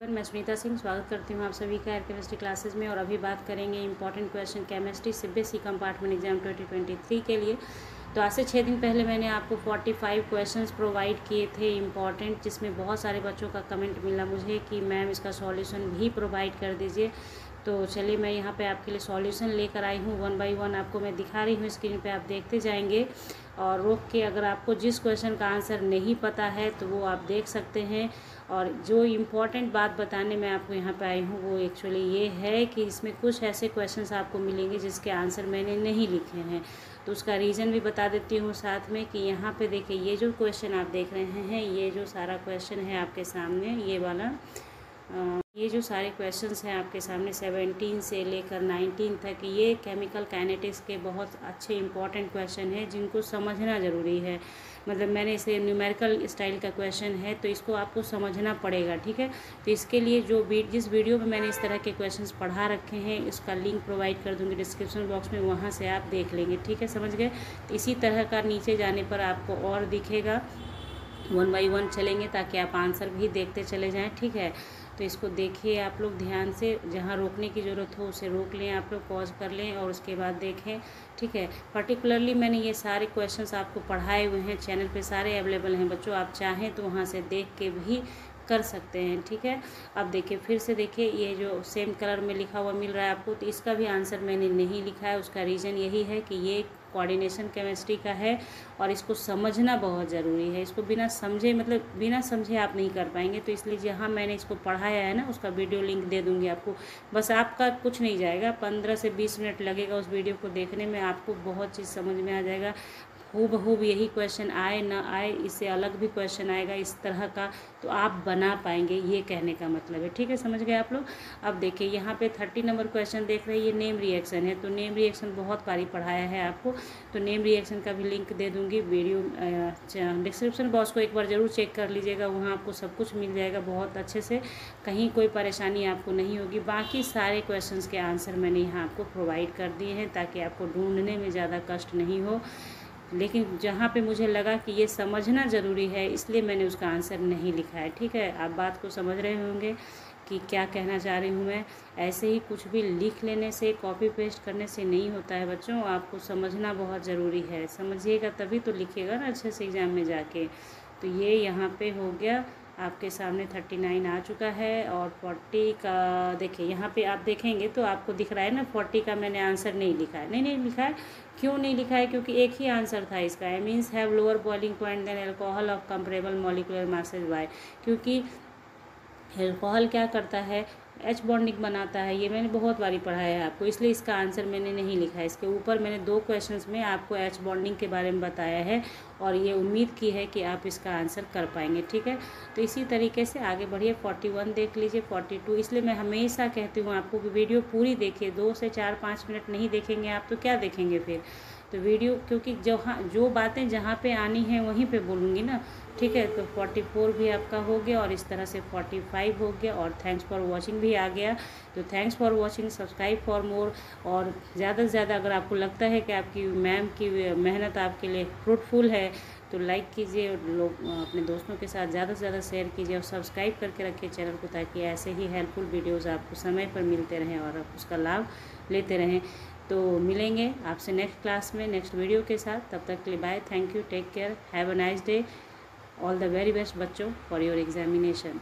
मैं सुनीता सिंह, स्वागत करती हूँ आप सभी का एयर केमिस्ट्री क्लासेस में और अभी बात करेंगे important question chemistry CBSE compartment exam 2023 के लिए। तो आज से छः दिन पहले मैंने आपको 45 क्वेश्चंस प्रोवाइड किए थे इंपॉर्टेंट जिसमें बहुत सारे बच्चों का कमेंट मिला मुझे कि, मैम, इसका सॉल्यूशन भी प्रोवाइड कर दीजिए। तो चलिए मैं यहाँ पे आपके लिए सॉल्यूशन लेकर आई हूँ। वन बाय वन आपको मैं दिखा रही हूँ। स्क्रीन पे आप देखते जाएँगे। और रोक के अगर आपको जिस क्वेश्चन का आंसर नहीं पता है तो वो आप देख सकते हैं। और जो इम्पोर्टेंट बात बताने मैं आपको यहाँ पे आई हूँ, वो एक्चुअली ये है कि इसमें कुछ ऐसे क्वेश्चंस आपको मिलेंगे, जिसके आंसर मैंने नहीं लिखे हैं। तो उसका रीज़न भी बता देती हूँ साथ में कि यहाँ पे देखिए, ये जो क्वेश्चन आप देख रहे हैं, ये जो सारा क्वेश्चन है आपके सामने, ये वाला ये जो सारे क्वेश्चंस हैं आपके सामने सेवनटीन से लेकर नाइनटीन तक, ये केमिकल काइनेटिक्स के बहुत अच्छे इंपॉर्टेंट क्वेश्चन हैं, जिनको समझना ज़रूरी है। मतलब मैंने इसे न्यूमेरिकल स्टाइल का क्वेश्चन है तो इसको आपको समझना पड़ेगा, ठीक है? तो इसके लिए जो जिस वीडियो में मैंने इस तरह के क्वेश्चन पढ़ा रखे हैं, इसका लिंक प्रोवाइड कर दूँगी डिस्क्रिप्शन बॉक्स में, वहाँ से आप देख लेंगे, ठीक है? समझ गए? तो इसी तरह का नीचे जाने पर आपको और दिखेगा। वन बाई वन चलेंगे, ताकि आप आंसर भी देखते चले जाएँ, ठीक है? तो इसको देखिए आप लोग ध्यान से, जहाँ रोकने की ज़रूरत हो उसे रोक लें, आप लोग पॉज कर लें और उसके बाद देखें, ठीक है? पर्टिकुलरली मैंने ये सारे क्वेश्चंस आपको पढ़ाए हुए हैं चैनल पे सारे अवेलेबल हैं। बच्चों, आप चाहें तो वहाँ से देख के भी कर सकते हैं, ठीक है? अब देखिए, फिर से देखिए, ये जो सेम कलर में लिखा हुआ मिल रहा है आपको तो इसका भी आंसर मैंने नहीं लिखा है। उसका रीज़न यही है कि ये कोऑर्डिनेशन केमिस्ट्री का है और इसको समझना बहुत ज़रूरी है। इसको बिना समझे मतलब बिना समझे आप नहीं कर पाएँगे। तो इसलिए जहाँ मैंने इसको पढ़ाया है ना, उसका वीडियो लिंक दे दूँगी आपको। बस आपका कुछ नहीं जाएगा, पंद्रह से बीस मिनट लगेगा उस वीडियो को देखने में, आपको बहुत चीज़ समझ में आ जाएगा। हूबहूब यही क्वेश्चन आए, ना आए, इससे अलग भी क्वेश्चन आएगा इस तरह का तो आप बना पाएँगे, ये कहने का मतलब है। ठीक है, समझ गए आप लोग? अब देखिए, यहाँ पे थर्टी नंबर क्वेश्चन देख रहे हैं, ये नेम रिएक्शन है तो नेम रिएक्शन बहुत बारी पढ़ाया है आपको तो नेम रिएक्शन का भी लिंक दे दूँगी वीडियो डिस्क्रिप्शन बॉक्स को एक बार ज़रूर चेक कर लीजिएगा, वहाँ आपको सब कुछ मिल जाएगा बहुत अच्छे से, कहीं कोई परेशानी आपको नहीं होगी, बाकी सारे क्वेश्चन के आंसर मैंने यहाँ आपको प्रोवाइड कर दिए हैं, ताकि आपको ढूँढने में ज़्यादा कष्ट नहीं हो। लेकिन जहाँ पे मुझे लगा कि ये समझना ज़रूरी है, इसलिए मैंने उसका आंसर नहीं लिखा है। ठीक है, आप बात को समझ रहे होंगे कि क्या कहना चाह रही हूँ मैं। ऐसे ही कुछ भी लिख लेने से कॉपी पेस्ट करने से नहीं होता है बच्चों। आपको समझना बहुत ज़रूरी है। समझिएगा तभी तो लिखिएगा ना अच्छे से एग्ज़ाम में जाके। तो ये यहाँ पे हो गया। आपके सामने थर्टी नाइन आ चुका है और फोर्टी का, देखिए, यहाँ पे आप देखेंगे तो आपको दिख रहा है ना, फोर्टी का मैंने आंसर नहीं लिखा है। नहीं नहीं लिखा है। क्यों नहीं लिखा है? क्योंकि एक ही आंसर था इसका। Means have lower boiling point than alcohol of comparable molecular masses by क्योंकि एल्कोहल क्या करता है? एच बॉन्डिंग बनाता है। ये मैंने बहुत बारी पढ़ाया है आपको। इसलिए इसका आंसर मैंने नहीं लिखा है। इसके ऊपर मैंने दो क्वेश्चंस में आपको एच बॉन्डिंग के बारे में बताया है और ये उम्मीद की है कि आप इसका आंसर कर पाएँगे, ठीक है? तो इसी तरीके से आगे बढ़िए। फोर्टी वन देख लीजिए फोर्टी टू इसलिए मैं हमेशा कहती हूँ, आपको कि वीडियो पूरी देखिए। दो से चार, पाँच मिनट नहीं देखेंगे आप तो क्या देखेंगे फिर? तो वीडियो, क्योंकि जहाँ जो बातें जहाँ पे आनी है वहीं पे बोलूँगी ना। ठीक है तो फोर्टी फोर भी आपका हो गया और इस तरह से फोर्टी फाइव हो गया और थैंक्स फॉर वॉचिंग भी आ गया। तो thanks for watching subscribe for more और ज़्यादा से ज़्यादा अगर आपको लगता है कि आपकी मैम की मेहनत आपके लिए फ्रूटफुल है तो लाइक कीजिए और लोग, अपने दोस्तों के साथ ज़्यादा से ज़्यादा शेयर कीजिए और सब्सक्राइब करके रखिए चैनल को ताकि ऐसे ही हेल्पफुल वीडियोज़ आपको समय पर मिलते रहें और आप उसका लाभ लेते रहें। तो मिलेंगे आपसे नेक्स्ट क्लास में नेक्स्ट वीडियो के साथ। तब तक के लिए bye thank you take care have a nice day all the very best बच्चों फॉर योर एग्जामिनेशन